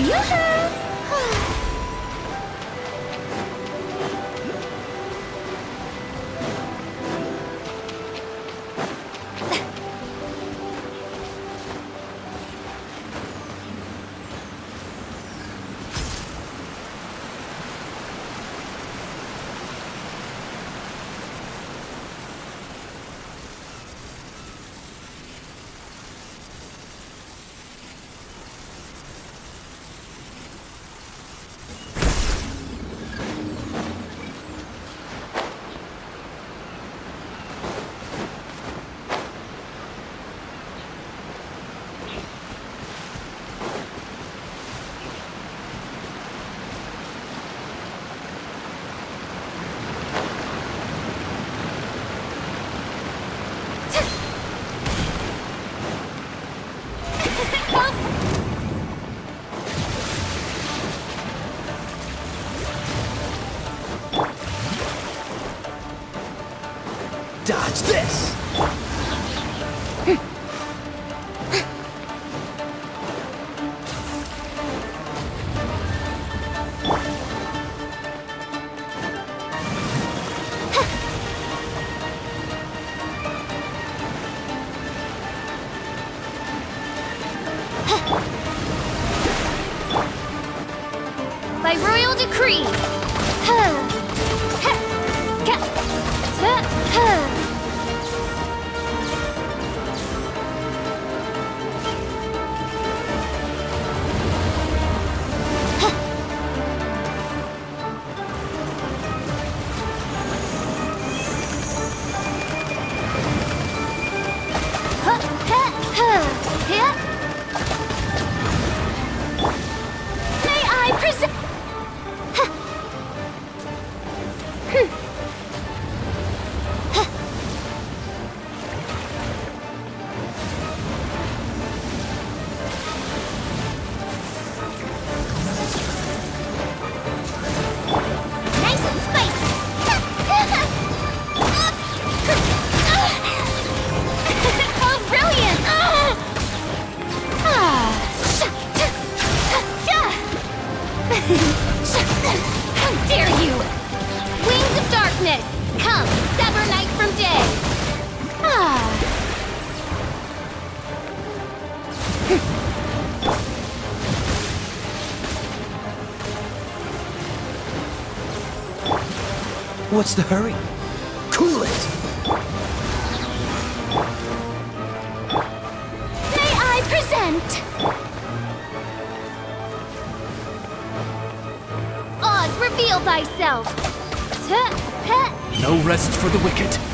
Dodge this! How dare you! Wings of darkness, come, sever night from day. Ah. What's the hurry? Reveal thyself. No rest for the wicked.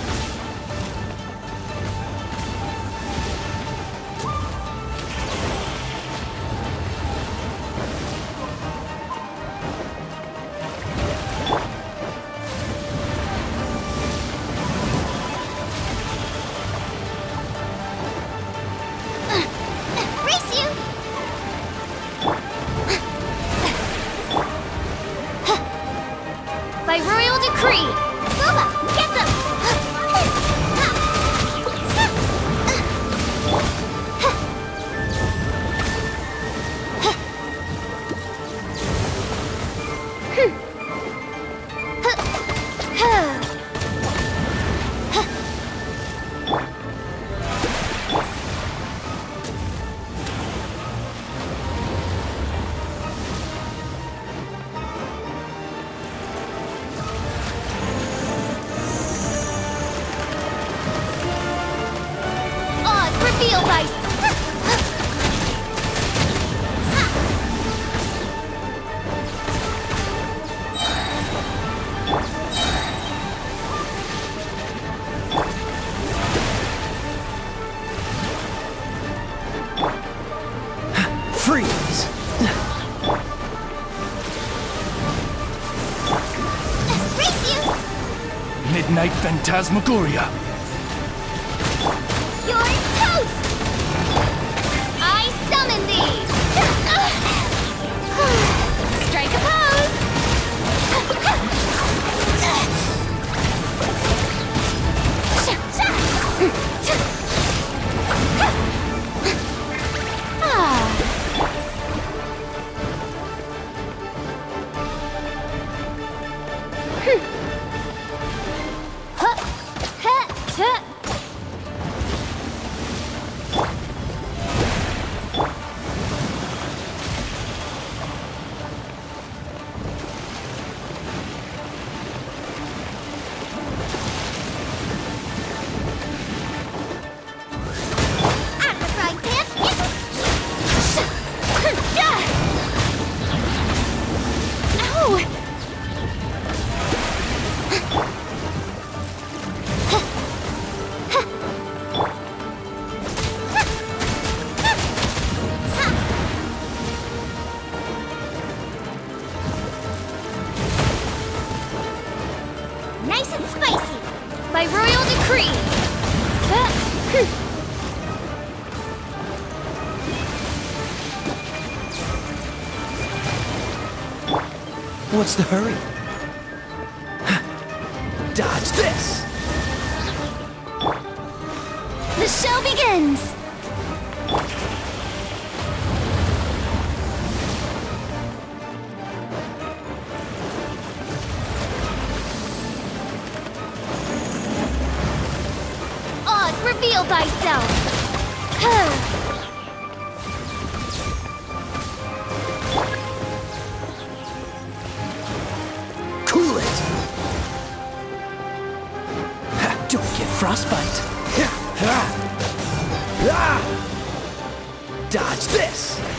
Oz, reveal thyself! Freeze! Midnight Phantasmagoria. You're 哼 What's the hurry? Dodge this! The show begins! Oz, reveal thyself! Frostbite! Dodge this!